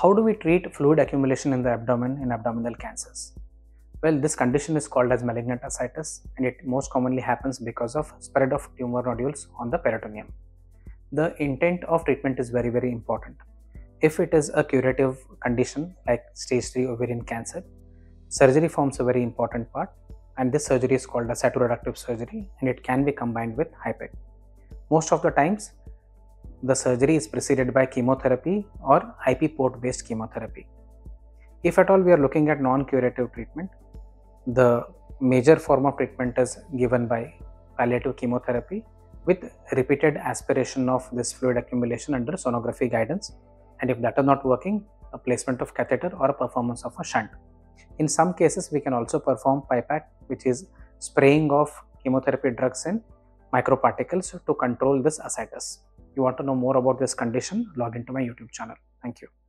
How do we treat fluid accumulation in the abdomen in abdominal cancers? Well, this condition is called as malignant ascites and it most commonly happens because of spread of tumor nodules on the peritoneum. The intent of treatment is very, very important. If it is a curative condition like stage 3 ovarian cancer, surgery forms a very important part and this surgery is called a cytoreductive surgery and it can be combined with HIPEC. Most of the times, the surgery is preceded by chemotherapy or IP port based chemotherapy. If at all we are looking at non curative treatment, the major form of treatment is given by palliative chemotherapy with repeated aspiration of this fluid accumulation under sonography guidance. And if that is not working a placement of catheter or a performance of a shunt. In some cases we can also perform pipac which is spraying of chemotherapy drugs in microparticles to control this ascites you want to know more about this condition log into my youtube channel. Thank you